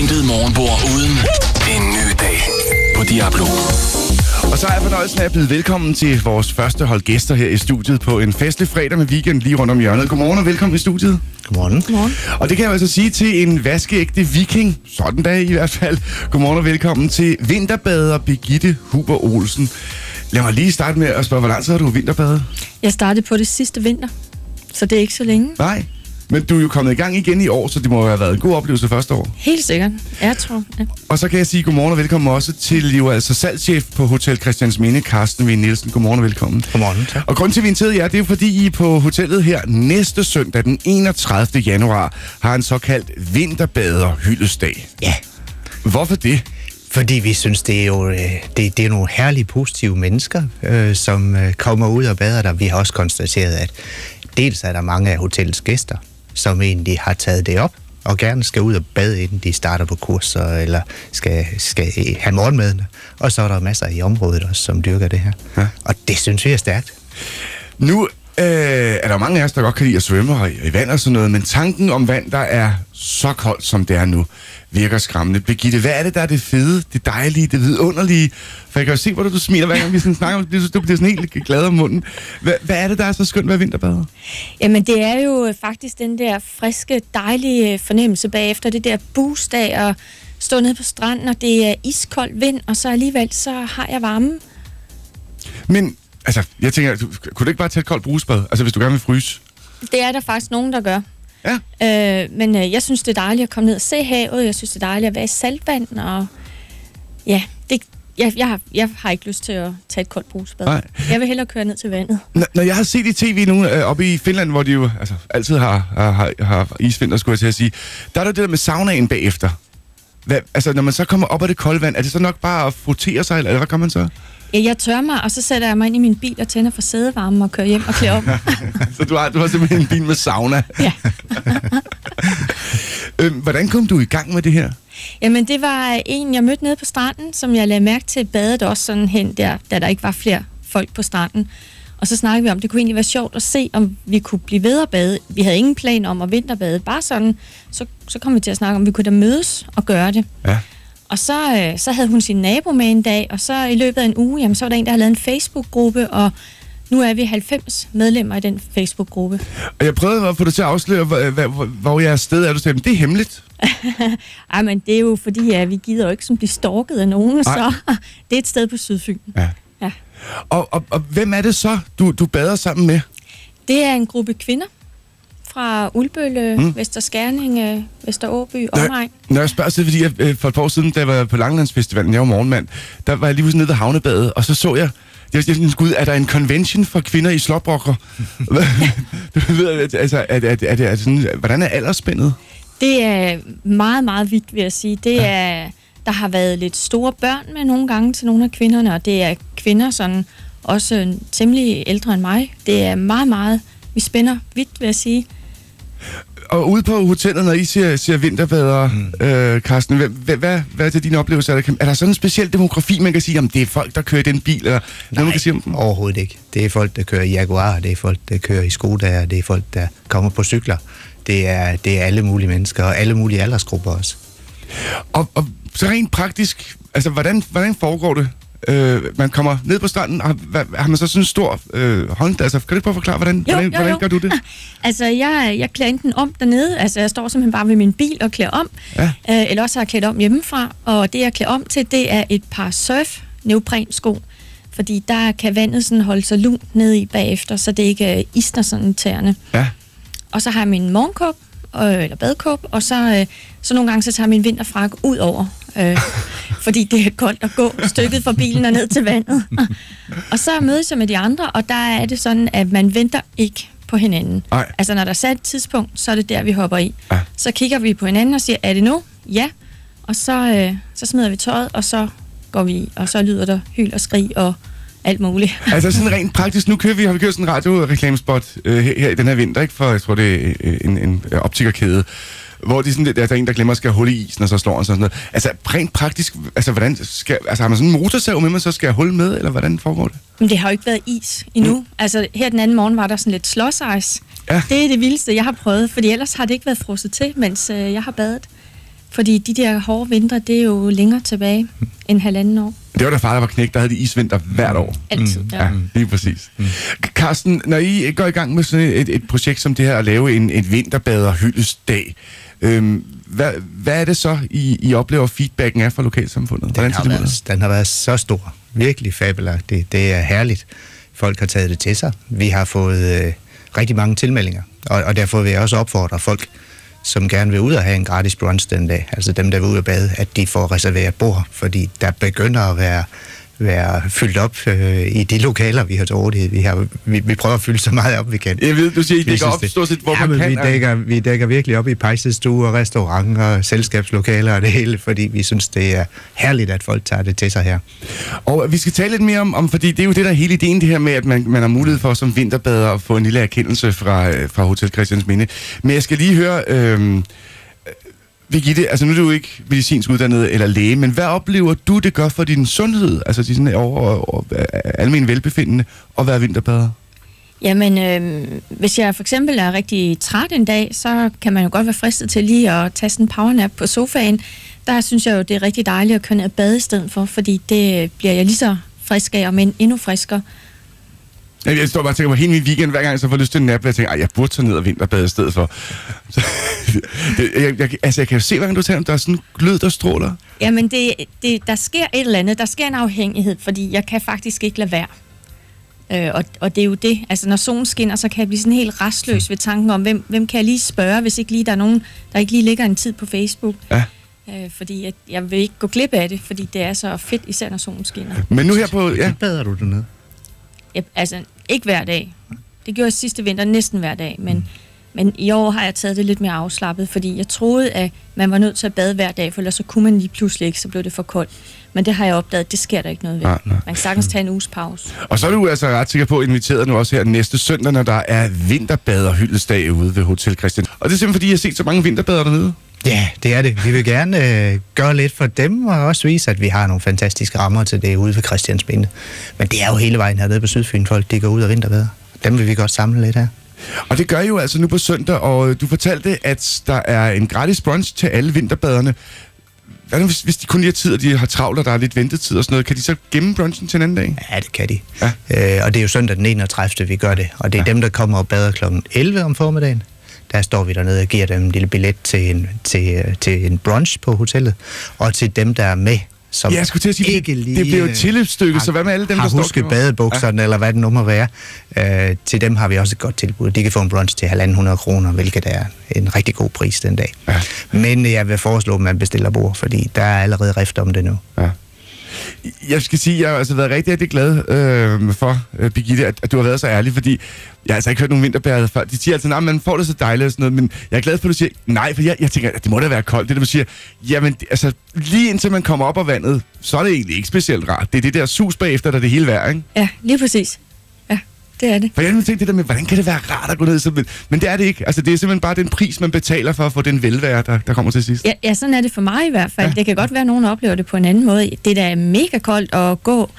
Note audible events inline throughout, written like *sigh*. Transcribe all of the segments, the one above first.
Intet morgenbord uden en ny dag på Diablo. Og så er jeg fornøjelsen af at byde velkommen til vores første hold gæster her i studiet på en festlig fredag med weekend lige rundt om hjørnet. Godmorgen og velkommen i studiet. Godmorgen. Godmorgen. Og det kan jeg altså sige til en vaskeægte viking, sådan da i hvert fald. Godmorgen og velkommen til vinterbader Birgitte Huber Olsen. Lad mig lige starte med at spørge, hvor lang tid har du vinterbadet? Jeg startede på det sidste vinter, så det er ikke så længe. Nej, men du er jo kommet i gang igen i år, så det må jo have været en god oplevelse første år. Helt sikkert. Jeg tror, ja. Og så kan jeg sige godmorgen og velkommen også til jo altså salgschef på Hotel Christiansminde, Carsten V. Nielsen. Godmorgen og velkommen. Godmorgen, tak. Og grunden til, at vi inviterede jer, det er fordi, I på hotellet her næste søndag, den 31. januar, har en såkaldt vinterbader hyldesdag. Ja, Hvorfor det? fordi vi synes, det er jo øh, det, det er nogle herlige, positive mennesker, øh, som øh, kommer ud og bader der. Vi har også konstateret, at dels er der mange af hotellets gæster, som egentlig har taget det op, og gerne skal ud og bade, inden de starter på kurser, eller skal, skal have morgenmaden. Og så er der masser i området også, som dyrker det her. Ja. Og det synes vi er stærkt. Nu øh, er der mange af os, der godt kan lide at svømme og i, i vand og sådan noget, men tanken om vand, der er så koldt, som det er nu, virker skræmmende. Birgitte, hvad er det, der er det fede, det dejlige, det vidunderlige? For jeg kan jo se, hvor du smiler, hver gang vi sådan snakker om det. Du bliver sådan helt glad om munden. Hvad, hvad er det, der er så skønt ved vinterbader? Jamen, det er jo faktisk den der friske, dejlige fornemmelse bagefter. Det der boost af at stå nede på stranden, og det er iskold vind, og så alligevel så har jeg varme. Men, altså, jeg tænker, du, kunne du ikke bare tage et koldt brusbad? Altså, hvis du gerne vil fryse? Det er der faktisk nogen, der gør. Ja. Øh, men øh, jeg synes, det er dejligt at komme ned og se havet. Jeg synes, det er dejligt at være i saltvand, og ja, det, jeg, jeg, har, jeg har ikke lyst til at tage et koldt brusbad. Nej. Jeg vil hellere køre ned til vandet. Når, når jeg har set i tv nu øh, oppe i Finland, hvor de jo altså, altid har, har, har, har isvinter, skulle jeg til at sige, der er der det der med saunaen bagefter. Hvad, altså, når man så kommer op af det kolde vand, er det så nok bare at frotere sig, eller hvad gør man så? Ja, jeg tør mig, og så sætter jeg mig ind i min bil og tænder for sædevarmen og kører hjem og klæder om. *laughs* så du har, du har simpelthen en bil med sauna. ja. *laughs* Øhm, hvordan kom du i gang med det her? Jamen, det var en, jeg mødte nede på stranden, som jeg lagde mærke til badet også sådan hen der, da der ikke var flere folk på stranden. Og så snakkede vi om, det kunne egentlig være sjovt at se, om vi kunne blive ved at bade. Vi havde ingen plan om at vinterbade, bare sådan. Så, så kom vi til at snakke om, vi kunne da mødes og gøre det. Ja. Og så, øh, så havde hun sin nabo med en dag, og så i løbet af en uge, jamen, så var der en, der havde lavet en Facebook-gruppe, og nu er vi 90 medlemmer i den Facebook-gruppe. Og jeg prøvede at få dig til at afsløre, hvor, hvor, hvor, jeres sted er. Du sagde, "Men det er hemmeligt. *laughs* Ej, men det er jo fordi, at vi gider jo ikke som blive stalket af nogen, Nej. så *laughs* det er et sted på Sydfyn. Ja. Ja. Og, og, og hvem er det så, du, du bader sammen med? Det er en gruppe kvinder fra Ulbølle, mm. Vesterskærning, øh, Vesteråby, omegn. Når jeg spørger, så er det fordi, jeg, øh, for et par år siden, da jeg var på Langlandsfestivalen, jeg var morgenmand, der var jeg lige nede ved havnebadet, og så så jeg, jeg jeg gud, er der en convention for kvinder i slåbrokker? *laughs* du ved, altså, er, er, er, det- er, sådan, hvordan er aldersspændet? Det er meget, meget vidt, vil jeg sige. Det er, der har været lidt store børn med nogle gange til nogle af kvinderne, og det er kvinder sådan også temmelig ældre end mig. Det er meget, meget, vi spænder vidt, vil jeg sige. Og ude på hotellet, når I siger, siger vinterbader, mm. øh, Carsten, hvad, hvad, hvad, hvad er det din oplevelse? Er der, er der sådan en speciel demografi, man kan sige, om det er folk, der kører i den bil, eller noget, man kan sige om dem? overhovedet ikke. Det er folk, der kører i Jaguar, det er folk, der kører i Skoda, det er folk, der kommer på cykler. Det er, det er alle mulige mennesker, og alle mulige aldersgrupper også. Og, og så rent praktisk, altså hvordan, hvordan foregår det? Øh, man kommer ned på stranden, og har, har man så sådan en stor øh, hånd? Altså, kan du ikke prøve at forklare, hvordan, Jo, hvordan, jo, hvordan jo. gør du det? *laughs* Altså, jeg, jeg klæder enten om dernede, altså jeg står simpelthen bare ved min bil og klæder om, Ja. øh, eller også har jeg klædt om hjemmefra, og det jeg klæder om til, det er et par surf neoprensko, fordi der kan vandet sådan holde sig lunt ned i bagefter, så det ikke øh, isner sådan tæerne. Ja. Og så har jeg min morgenkåb, øh, eller badekåb, og så, øh, så nogle gange så tager min vinterfrak ud over, øh, *laughs* fordi det er koldt at gå stykket fra bilen og ned til vandet. *laughs* og så mødes jeg med de andre, og der er det sådan, at man venter ikke på hinanden. Nej. Altså når der er sat et tidspunkt, så er det der, vi hopper i. Ja. Så kigger vi på hinanden og siger, er det nu? Ja. Og så, øh, så smider vi tøjet, og så går vi i, og så lyder der hyl og skrig og alt muligt. *laughs* Altså sådan rent praktisk, nu kører vi, har vi kørt sådan en radioreklamespot øh, her, her i den her vinter, ikke? For jeg tror, det er øh, en, en optikerkæde, hvor de sådan, der, der er en, der glemmer at skal hul i isen, og så slår han sådan noget. Altså rent praktisk, altså, hvordan skal, altså har man sådan en motorsav med, man så skal hul med, eller hvordan foregår det? Men det har jo ikke været is endnu. Mm. Altså her den anden morgen var der sådan lidt slåsejs. Ja. Det er det vildeste, jeg har prøvet, fordi ellers har det ikke været frosset til, mens øh, jeg har badet. Fordi de der hårde vintre, det er jo længere tilbage end halvanden år. Det var der far, der var knæk, der havde de isvinter hvert år. Altid, Mm. ja. Ja, lige præcis. Mm. Carsten, når I går i gang med sådan et, et projekt som det her, at lave en, et vinterbader hyldesdag, øhm, hvad, hvad er det så, I, I oplever feedbacken er fra lokalsamfundet? Hvordan Den ser har, været, den har været så stor. Virkelig fabelagtig. Det er herligt. Folk har taget det til sig. Vi har fået øh, rigtig mange tilmeldinger. Og, og derfor vil jeg også opfordre folk, som gerne vil ud og have en gratis brunch den dag, altså dem, der vil ud og bade, at de får reserveret bord, fordi der begynder at være være fyldt op øh, i de lokaler, vi har til rådighed. Vi, har, vi, vi prøver at fylde så meget op, vi kan. Jeg ved, du siger, I Vi dækker op det. stort set, hvor ja, man kan. Vi dækker, vi dækker virkelig op i pejsestuer, restauranter, selskabslokaler og det hele, fordi vi synes, det er herligt, at folk tager det til sig her. Og vi skal tale lidt mere om, om fordi det er jo det, der er hele ideen, det her med, at man, man har mulighed for som vinterbader at få en lille erkendelse fra, øh, fra Hotel Christians Minde. Men jeg skal lige høre, øh, Birgitte, altså nu er du ikke medicinsk uddannet eller læge, men hvad oplever du, det gør for din sundhed, altså din over, over, øh, almen velbefindende, at være vinterbader? Jamen, øh, hvis jeg for eksempel er rigtig træt en dag, så kan man jo godt være fristet til lige at tage sådan en powernap på sofaen. Der synes jeg jo, det er rigtig dejligt at køre ned og bade i stedet for, fordi det bliver jeg lige så frisk af, men endnu friskere. Jeg jeg står bare og tænker på hele min weekend, hver gang jeg så får lyst til en nap, og jeg tænker, "Ej, jeg burde tage ned og vinterbade i stedet for. Så, *laughs* det, jeg, jeg, altså, jeg kan jo se, hver gang du taler om, der er sådan glød, der stråler. Jamen, det, det, der sker et eller andet. Der sker en afhængighed, fordi jeg kan faktisk ikke lade være. Øh, og, og det er jo det. Altså, når solen skinner, så kan jeg blive sådan helt restløs ved tanken om, hvem, hvem kan jeg lige spørge, hvis ikke lige der er nogen, der ikke lige ligger en tid på Facebook. Ja. Øh, fordi at jeg vil ikke gå glip af det, fordi det er så fedt, især når solen skinner. Men nu her på... Ja, bader du dernede? Jeg, altså, ikke hver dag. Det gjorde jeg sidste vinter næsten hver dag, men, mm men i år har jeg taget det lidt mere afslappet, fordi jeg troede, at man var nødt til at bade hver dag, for ellers så kunne man lige pludselig ikke, så blev det for koldt. Men det har jeg opdaget, det sker der ikke noget ved. Nej, nej. Man kan sagtens tage en uges pause. Og så er du altså ret sikker på at inviteret nu også her næste søndag, når der er vinterbaderhyldesdag ude ved Hotel Christian. Og det er simpelthen fordi, jeg har set så mange vinterbadere dernede. Ja, det er det. Vi vil gerne øh, gøre lidt for dem, og også vise, at vi har nogle fantastiske rammer til det ude ved Christiansminde. Men det er jo hele vejen hernede på Sydfyn, folk de går ud og vinterbader. Dem vil vi godt samle lidt her. Og det gør I jo altså nu på søndag, og du fortalte, at der er en gratis brunch til alle vinterbaderne. Hvad nu, hvis, hvis de kun lige har tid, og de har travlt, og der er lidt ventetid og sådan noget, kan de så gemme brunchen til en anden dag? Ja, det kan de. Ja. Øh, og det er jo søndag den 31. vi gør det. Og det er ja. dem, der kommer og bader kl. 11 om formiddagen. Der står vi dernede og giver dem en lille billet til en, til, øh, til en brunch på hotellet. Og til dem, der er med, som Ja, jeg skulle til at sige, det- ikke det lige, bliver jo et tilløbsstykke, har- så hvad med alle dem, har der står og husket badebukserne, ja. eller hvad det nu må være. Øh, til dem har vi også et godt tilbud. De kan få en brunch til 1.500 kroner, hvilket er en rigtig god pris den dag. Ja. Men jeg vil foreslå, at man bestiller bord, fordi der er allerede rift om det nu. Ja. Jeg skal sige, at jeg har altså været rigtig, rigtig glad øh, for, øh, Birgitte, at, at du har været så ærlig, fordi jeg har altså ikke hørt nogen vinterbærede før. De siger altid, at man får det så dejligt og sådan noget, men jeg er glad for, at du siger, nej, for jeg, jeg tænker, at det må da være koldt. Det det du siger, jamen, altså, lige indtil man kommer op af vandet, så er det egentlig ikke specielt rart. Det er det der sus bagefter, der er det hele værd, ikke? Ja, lige præcis. Det er det. For jeg har tænkt det der med, hvordan kan det være rart at gå ned i sådan, men, det er det ikke. Altså, det er simpelthen bare den pris, man betaler for at få den velvære, der, der kommer til sidst. Ja, ja, sådan er det for mig i hvert fald. Ja. Det kan godt være, at nogen oplever det på en anden måde. Det der er mega koldt at gå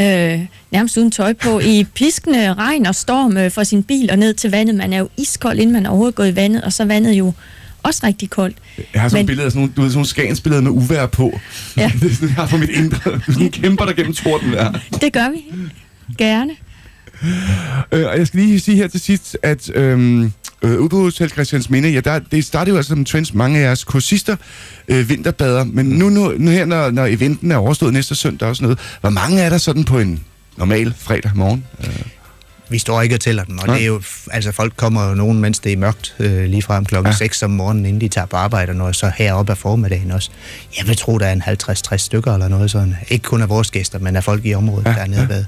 øh, nærmest uden tøj på i piskende regn og storm øh, fra sin bil og ned til vandet. Man er jo iskold, inden man er overgået i vandet, og så vandet jo også rigtig koldt. Jeg har sådan Men- billeder af sådan nogle, du ved, sådan nogle skagensbilleder med uvær på. Ja. *laughs* det er sådan, jeg har for mit indre. Sådan kæmper der gennem tordenvejr. Det gør vi. Gerne. Øh, og jeg skal lige sige her til sidst, at øhm, øh, ude på Hotel Christians Minde, ja, der, det startede jo altså som trends. Mange af jeres kursister øh, vinterbader. Men nu, nu, nu her, når, når eventen er overstået næste søndag og sådan noget, hvor mange er der sådan på en normal fredag morgen? Øh, Vi står ikke og tæller dem, og Nej. det er jo, altså folk kommer jo nogen, mens det er mørkt, øh, lige frem klokken Ja. ja. 6 om morgenen, inden de tager på arbejde, og når så heroppe af formiddagen også. Jeg vil tro, der er en 50-60 stykker eller noget sådan. Ikke kun af vores gæster, men af folk i området, Ja, der er nede ja.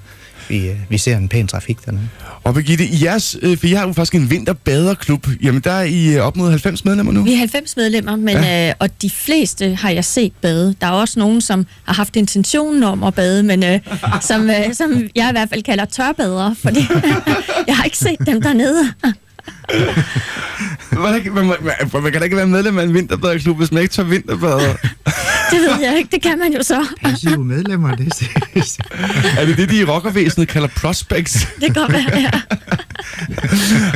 Vi, øh, vi ser en pæn trafik dernede. og Birgitte, i jeres, øh, for I har jo faktisk en vinterbaderklub. Jamen, der er I øh, op mod 90 medlemmer nu. Vi er 90 medlemmer, men, ja. øh, og de fleste har jeg set bade. Der er også nogen, som har haft intentionen om at bade, men øh, *laughs* som, øh, som jeg i hvert fald kalder tørbadere, fordi *laughs* jeg har ikke set dem dernede. Hvordan, man, man, man, man kan da ikke være medlem af en vinterbaderklub, hvis man ikke tager vinterbader. *laughs* Det ved jeg ikke, det kan man jo så. Passive medlemmer, det *laughs* er det det, de i rockervæsenet kalder prospects? Det kan godt være, ja.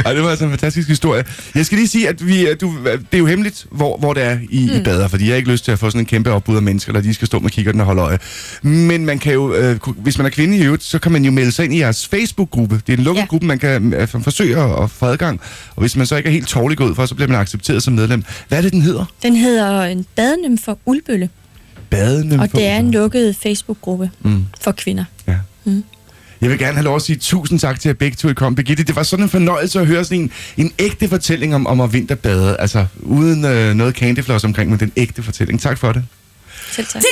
Ej, det var altså en fantastisk historie. Jeg skal lige sige, at vi, du, det er jo hemmeligt, hvor, hvor det er, I, mm. I bader, fordi jeg har ikke lyst til at få sådan en kæmpe opbud af mennesker, der de skal stå med kikkerten og holde øje. Men man kan jo, øh, hvis man er kvinde i øvrigt, så kan man jo melde sig ind i jeres Facebook-gruppe. Det er en lukket Ja. gruppe, man kan øh, forsøge at, få adgang. Og hvis man så ikke er helt tårlig ud for, så bliver man accepteret som medlem. Hvad er det, den hedder? Den hedder en badenym for Ulbølle, Badende. og det er en lukket Facebook-gruppe mm. for kvinder. Ja. Jeg vil gerne have lov at sige tusind tak til jer begge to, I kom. Birgitte, det var sådan en fornøjelse at høre sådan en, en ægte fortælling om, om at vinterbade. Altså uden øh, noget candyfloss omkring, men den ægte fortælling. Tak for det. Selv tak. Det